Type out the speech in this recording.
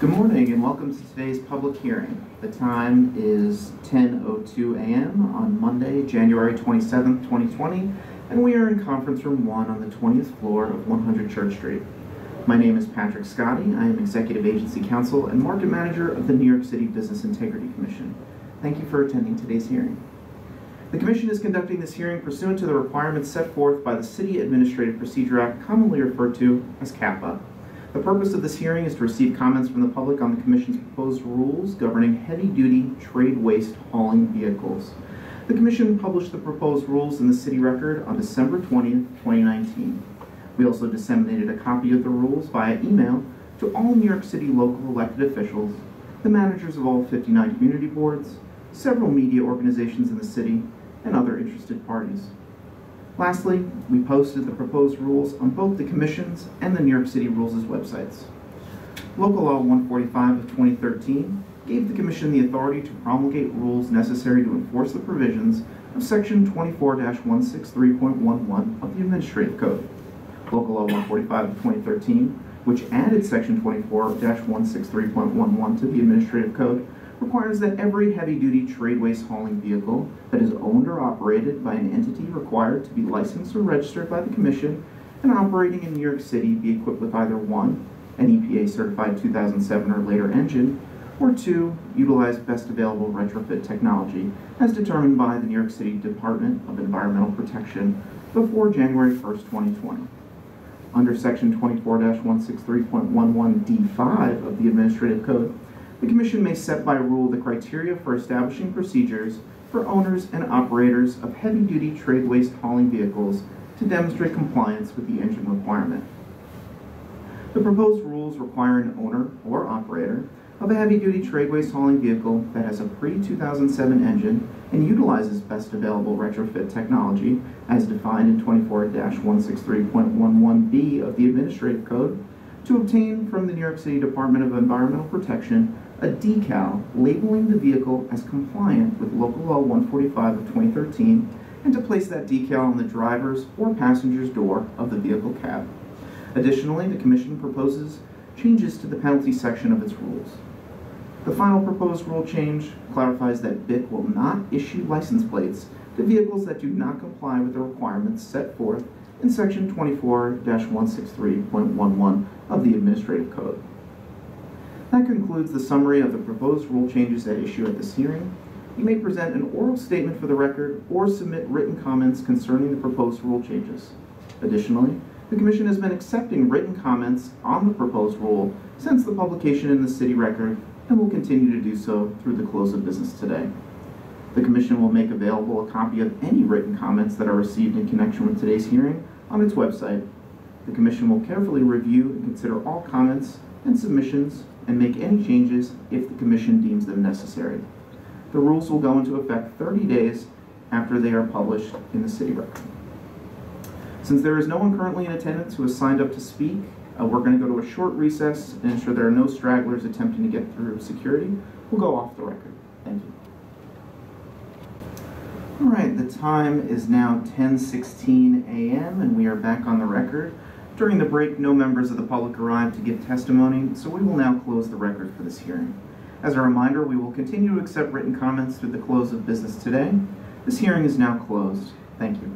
Good morning and welcome to today's public hearing. The time is 10:02 a.m. on Monday, January 27, 2020, and we are in conference room 1 on the 20th floor of 100 Church Street. My name is Patrick Scotty. I am Executive Agency Counsel and Market Manager of the New York City Business Integrity Commission. Thank you for attending today's hearing. The Commission is conducting this hearing pursuant to the requirements set forth by the City Administrative Procedure Act, commonly referred to as CAPA. The purpose of this hearing is to receive comments from the public on the Commission's proposed rules governing heavy-duty trade waste hauling vehicles. The Commission published the proposed rules in the City Record on December 20th, 2019. We also disseminated a copy of the rules via email to all New York City local elected officials, the managers of all 59 community boards, several media organizations in the city, and other interested parties. Lastly, we posted the proposed rules on both the Commission's and the New York City Rules' websites. Local Law 145 of 2013 gave the Commission the authority to promulgate rules necessary to enforce the provisions of Section 24-163.11 of the Administrative Code. Local Law 145 of 2013, which added Section 24-163.11 to the Administrative Code, requires that every heavy-duty trade waste hauling vehicle that is owned or operated by an entity required to be licensed or registered by the Commission and operating in New York City be equipped with either one, an EPA certified 2007 or later engine, or two, utilize best available retrofit technology as determined by the New York City Department of Environmental Protection before January 1st, 2020. Under Section 24-163.11D5 of the Administrative Code, the Commission may set by rule the criteria for establishing procedures for owners and operators of heavy-duty trade waste hauling vehicles to demonstrate compliance with the engine requirement. The proposed rules require an owner or operator of a heavy-duty trade waste hauling vehicle that has a pre-2007 engine and utilizes best available retrofit technology as defined in 24-163.11b of the Administrative Code to obtain from the New York City Department of Environmental Protection a decal labeling the vehicle as compliant with Local Law 145 of 2013 and to place that decal on the driver's or passenger's door of the vehicle cab. Additionally, the Commission proposes changes to the penalty section of its rules. The final proposed rule change clarifies that BIC will not issue license plates to vehicles that do not comply with the requirements set forth in Section 24-163.11 of the Administrative Code. That concludes the summary of the proposed rule changes at issue at this hearing. You may present an oral statement for the record or submit written comments concerning the proposed rule changes. Additionally, the Commission has been accepting written comments on the proposed rule since the publication in the City Record and will continue to do so through the close of business today. The Commission will make available a copy of any written comments that are received in connection with today's hearing on its website. The Commission will carefully review and consider all comments and submissions and make any changes if the Commission deems them necessary. The rules will go into effect 30 days after they are published in the City Record. Since there is no one currently in attendance who has signed up to speak, uh, we're going to go to a short recess and ensure there are no stragglers attempting to get through security. We'll go off the record. Thank you. All right, the time is now 10:16 a.m. and we are back on the record. During the break, no members of the public arrived to give testimony, so we will now close the record for this hearing. As a reminder, we will continue to accept written comments through the close of business today. This hearing is now closed. Thank you.